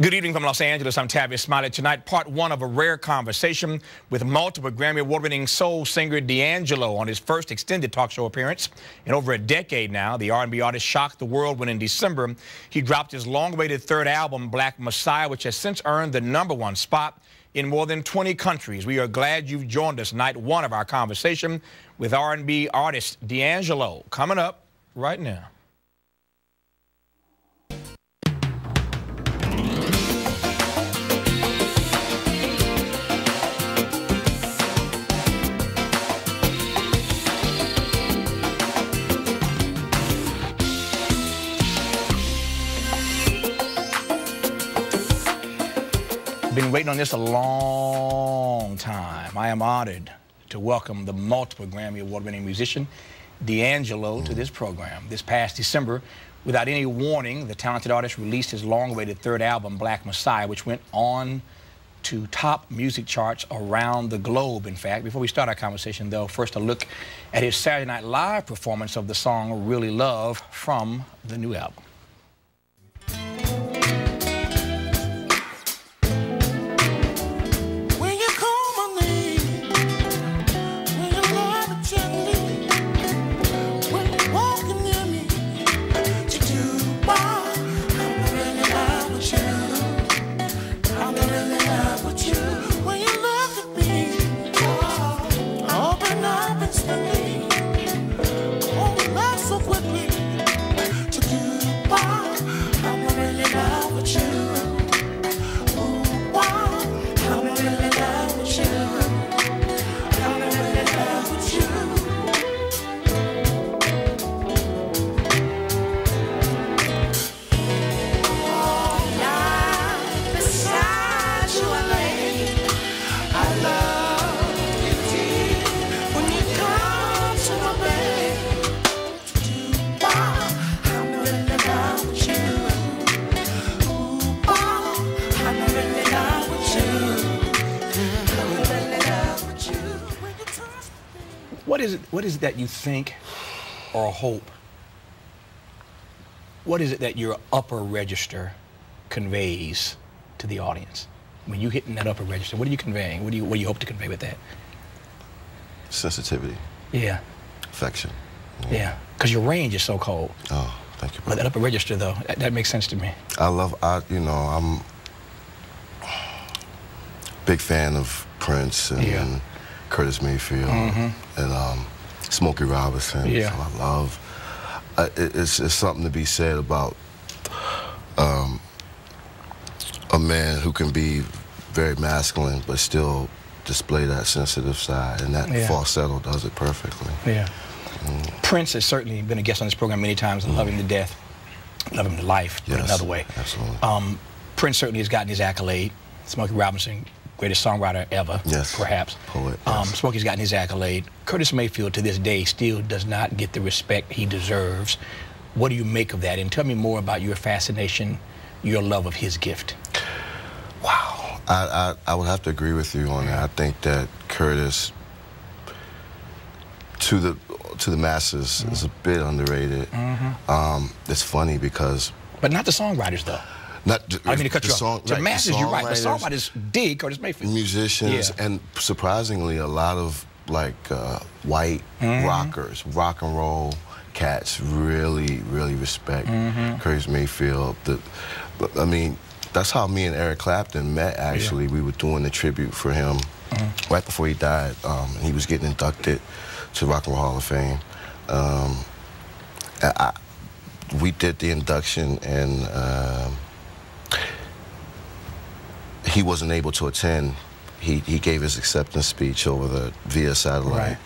Good evening from Los Angeles. I'm Tavis Smiley. Tonight, part one of a rare conversation with multiple Grammy Award-winning soul singer D'Angelo on his first extended talk show appearance in over a decade now. The R&B artist shocked the world when in December he dropped his long-awaited third album, Black Messiah, which has since earned the number one spot in more than 20 countries. We are glad you've joined us. Night one of our conversation with R&B artist D'Angelo. Coming up right now. Been waiting on this a long time. I am honored to welcome the multiple Grammy Award-winning musician D'Angelo to this program. This past December, without any warning, the talented artist released his long-awaited third album, Black Messiah, which went on to top music charts around the globe, in fact. Before we start our conversation, though, first a look at his Saturday Night Live performance of the song Really Love from the new album. Is it? What is it that you think or hope? What is it that your upper register conveys to the audience when you hitting that upper register? What are you conveying? What do you What do you hope to convey with that? Sensitivity. Yeah. Affection. Yeah. Because your range is so cold. Oh, thank you. But that upper register, though, that, that makes sense to me. I love. I you know I'm big fan of Prince and. Yeah. Curtis Mayfield Mm-hmm. and um, Smokey Robinson. Yeah. So I love. It, it's, it's something to be said about um, a man who can be very masculine but still display that sensitive side, and that Yeah. falsetto does it perfectly. Yeah. Prince has certainly been a guest on this program many times and love him to death, love him to life, Yes, another way. absolutely. Um, Prince certainly has gotten his accolade. Smokey Robinson, greatest songwriter ever, Yes. perhaps. Poet, Um. Smokey's gotten his accolade. Curtis Mayfield, to this day, still does not get the respect he deserves. What do you make of that? And tell me more about your fascination, your love of his gift. Wow. I, I, I would have to agree with you on that. I think that Curtis, to the to the masses, is a bit underrated. Um, it's funny because But not the songwriters, though. Not I mean to cut the you off. song- the right, masses, you're right. The songwriters, dig Curtis Mayfield. musicians, Yeah. and surprisingly, a lot of like uh, white Mm-hmm. rockers, rock and roll cats, really, really respect Mm-hmm. Curtis Mayfield. The, but, I mean, that's how me and Eric Clapton met. Actually, we were doing a tribute for him Mm-hmm. right before he died. Um, he was getting inducted to Rock and Roll Hall of Fame. Um, I, I- we did the induction and. Um, he wasn't able to attend. He, he gave his acceptance speech over the via satellite. Right.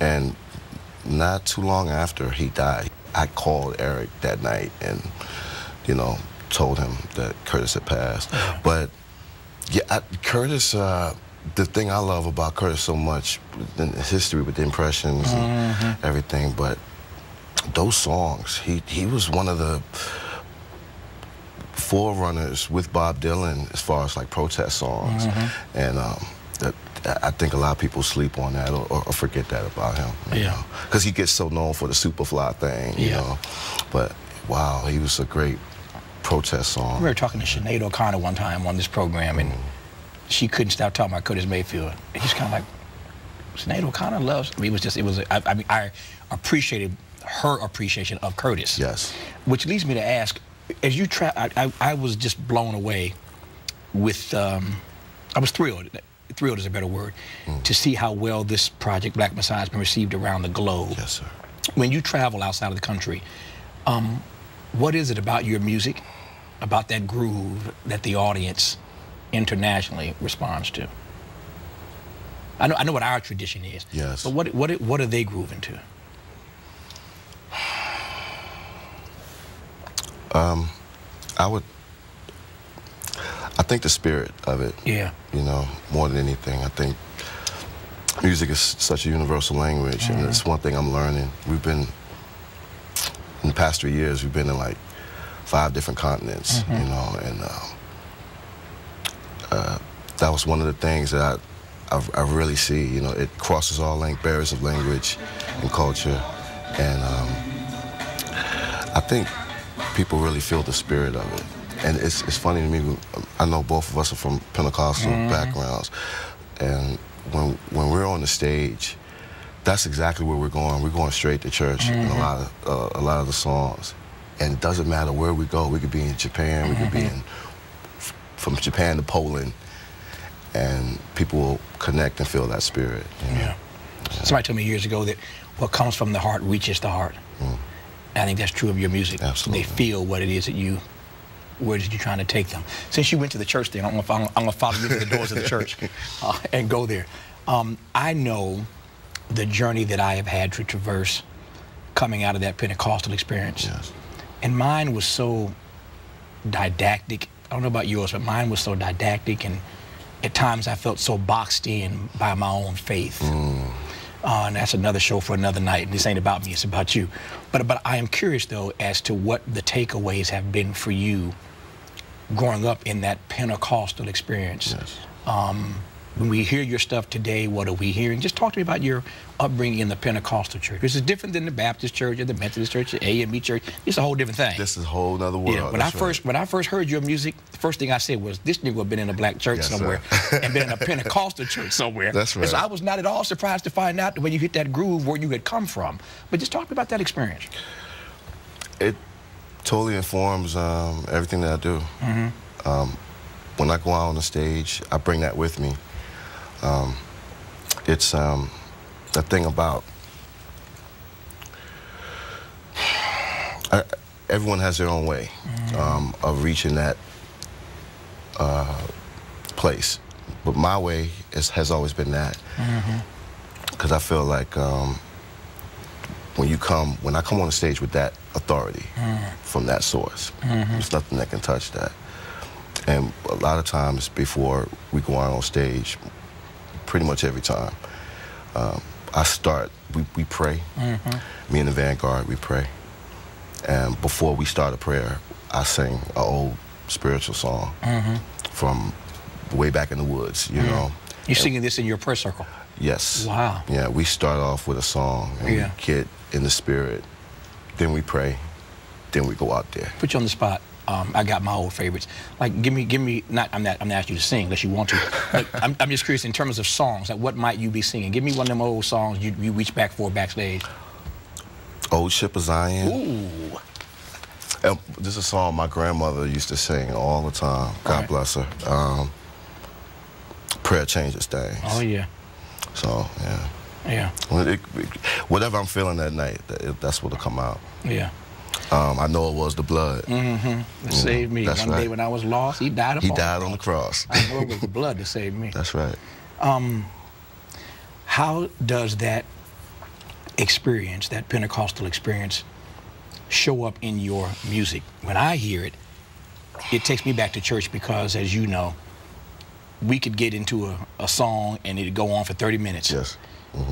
And not too long after he died, I called Eric that night and, you know, told him that Curtis had passed. But yeah, I, Curtis, uh, the thing I love about Curtis so much, in history with the impressions and everything, but those songs, he, he was one of the forerunners with Bob Dylan as far as like protest songs, and um, that, I think a lot of people sleep on that or, or forget that about him. Yeah. because he gets so known for the Superfly thing, you Yeah. know. But wow, he was a great, protest song. remember talking to Sinead O'Connor one time on this program, and she couldn't stop talking about Curtis Mayfield. And he's kind of like, Sinead O'Connor loves. I mean, it was just, it was. I, I mean, I appreciated her appreciation of Curtis. Yes. Which leads me to ask, as you tra- I, I, I was just blown away with. Um, I was thrilled. Thrilled is a better word to see how well this project, Black Messiah, has been received around the globe Yes, sir. when you travel outside of the country, um, what is it about your music, about that groove that the audience internationally responds to? I know, I know what our tradition is. Yes. But what, what, what are they grooving to? I would. I think the spirit of it. Yeah. You know, more than anything, I think music is such a universal language, and it's one thing I'm learning. We've been in the past three years. We've been in like five different continents. You know, and um, uh, that was one of the things that I, I, I really see. You know, it crosses all lang- barriers of language and culture, and um, I think people really feel the spirit of it. And it's, it's funny to me, I know both of us are from Pentecostal mm-hmm. backgrounds, and when, when we're on the stage, that's exactly where we're going. We're going straight to church in a mm-hmm. lot of uh, a lot of the songs, and it doesn't matter where we go. We could be in Japan, we could be mm-hmm. in f- from Japan to Poland, and people will connect and feel that spirit. you know? Yeah. Somebody told me years ago that what comes from the heart reaches the heart. Mm. I think that's true of your music. Absolutely. They feel what it is that you, where is you're trying to take them. Since you went to the church then, I'm I'm gonna follow you to the doors of the church uh, and go there. Um, I know the journey that I have had to traverse coming out of that Pentecostal experience. Yes. And mine was so didactic. I don't know about yours, but mine was so didactic, and at times I felt so boxed in by my own faith. Uh, and that's another show for another night. And this ain't about me; it's about you. But but I am curious though as to what the takeaways have been for you growing up in that Pentecostal experience. Yes. Um, when we hear your stuff today, what are we hearing? Just talk to me about your upbringing in the Pentecostal church. This is different than the Baptist church or the Methodist church, the AME church. It's a whole different thing. This is a whole nother world. Yeah, when I right. first when I first heard your music, the first thing I said was, "This nigga been in a black church Yes, somewhere and been in a Pentecostal church somewhere." That's And so right. I was not at all surprised to find out when you hit that groove where you had come from. But just talk to me about that experience. it totally informs um, everything that I do. Mm-hmm. Um, when I go out on the stage, I bring that with me. Um, it's um, the thing about I, everyone has their own way um, of reaching that uh, place, but my way is, has always been that. Because I feel like. Um, when you come, when I come on the stage with that authority from that source, there's nothing that can touch that. And a lot of times before we go out on stage, pretty much every time, um, I start, we, we pray. Mm-hmm. Me and the Vanguard, we pray. And before we start a prayer, I sing an old spiritual song mm-hmm. from way back in the woods, you mm. know. You're singing this in your prayer circle. Yes. Wow. Yeah, we start off with a song and Yeah. we get in the spirit, then we pray, then we go out there. Put you on the spot. Um, I got my old favorites. Like, give me, give me. Not, I'm not. I'm not asking you to sing unless you want to. But I'm, I'm just curious in terms of songs. Like, what might you be singing? Give me one of them old songs you, you reach back for backstage. Old Ship of Zion. Ooh. And this is a song my grandmother used to sing all the time. God Right. bless her. Um, prayer changes things. Oh yeah. So yeah, Yeah. When it- whatever I'm feeling that night, that, it, that's what'll come out. Yeah. Um, I know it was the blood. That saved me. that's One day when I was lost, he died. He died on the cross. I know it was the blood that saved me. that's right. How does that experience, that Pentecostal experience, show up in your music? When I hear it, it takes me back to church because, as you know, we could get into a, a song and it'd go on for 30 minutes. Yes.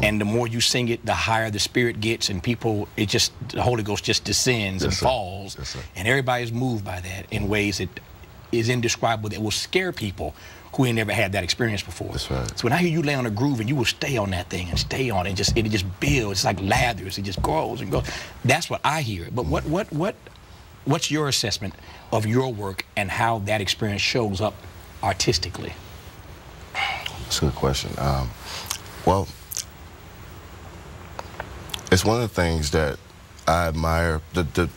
And the more you sing it, the higher the spirit gets, and people, it just, the Holy Ghost just descends and sir. falls. Yes, and everybody's moved by that in ways that is indescribable, that will scare people who ain't never had that experience before. That's right. So when I hear you lay on a groove and you will stay on that thing and stay on it, and just it just builds. It's like ladders. It just grows and grows. That's what I hear. But what what what What's your assessment of your work and how that experience shows up artistically? That's a good question. Um, well, it's one of the things that I admire. The, the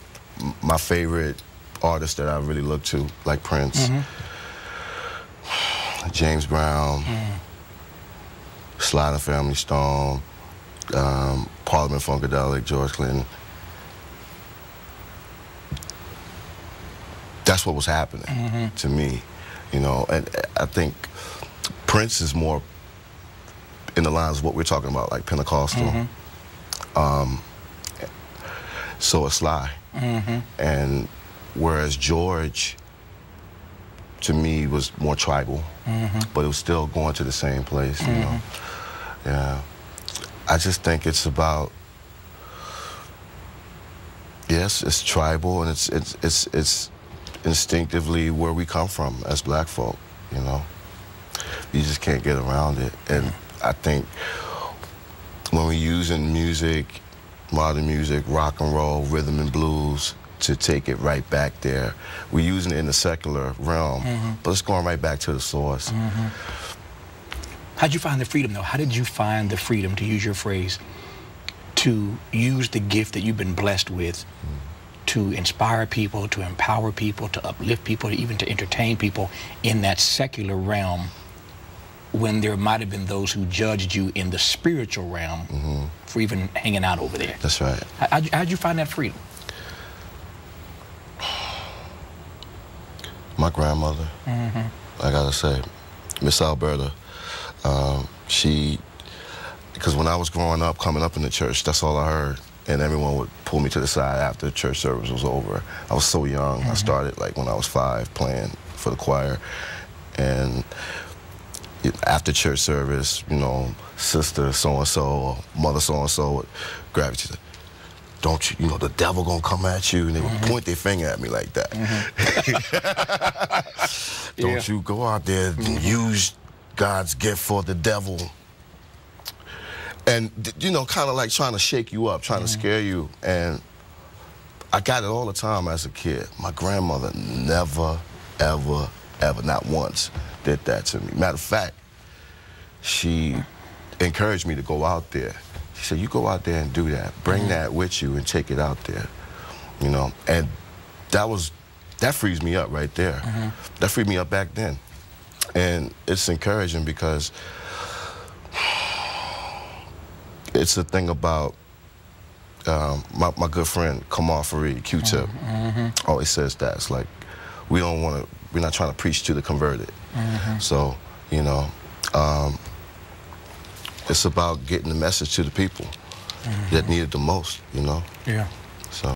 my favorite artists that I really look to, like Prince, mm -hmm. James Brown, mm. Sly and Family Stone, um, Parliament Funkadelic, George Clinton. That's what was happening mm -hmm. to me, you know. And I think Prince is more in the lines of what we're talking about, like Pentecostal. Mm -hmm. Um, so it's Sly. Mm -hmm. And whereas George, to me, was more tribal, mm -hmm. but it was still going to the same place, you know. Mm-hmm. Yeah. I just think it's about yes, it's tribal and it's it's it's it's instinctively where we come from as black folk, you know. You just can't get around it. And I think when we're using music modern music, rock and roll, rhythm and blues, to take it right back there. We're using it in the secular realm, mm -hmm. but it's going right back to the source. Mm -hmm. How'd you find the freedom, though? How did you find the freedom, to use your phrase, to use the gift that you've been blessed with mm. to inspire people, to empower people, to uplift people, even to entertain people in that secular realm when there might have been those who judged you in the spiritual realm mm -hmm. for even hanging out over there. That's right. How, how'd you find that freedom? My grandmother, mm -hmm. I gotta say, Miss Alberta, um, she, because when I was growing up, coming up in the church, that's all I heard. And everyone would pull me to the side after church service was over. I was so young. Mm -hmm. I mm-hmm. started like when I was five playing for the choir. And after church service, you know, sister so and so or mother so and so would grab you. Don't you, you know, the devil gonna come at you, and they would mm -hmm. point their finger at me like that. Mm -hmm. Don't yeah. you go out there and mm -hmm. use God's gift for the devil. And, you know, kind of like trying to shake you up, trying to mm-hmm. scare you. And I got it all the time as a kid. My grandmother never, ever, ever, not once, did that to me. Matter of fact, she encouraged me to go out there. She said, you go out there and do that. Bring mm -hmm. that with you and take it out there. You know, and that was, that frees me up right there. Mm -hmm. That freed me up back then. And it's encouraging because it's the thing about um, my, my good friend Kamaal Fareed, Q-Tip, mm -hmm. always says that. It's like, we don't want to, we're not trying to preach to the converted. Mm -hmm. So, you know, um, it's about getting the message to the people mm -hmm. that need it the most, you know? Yeah.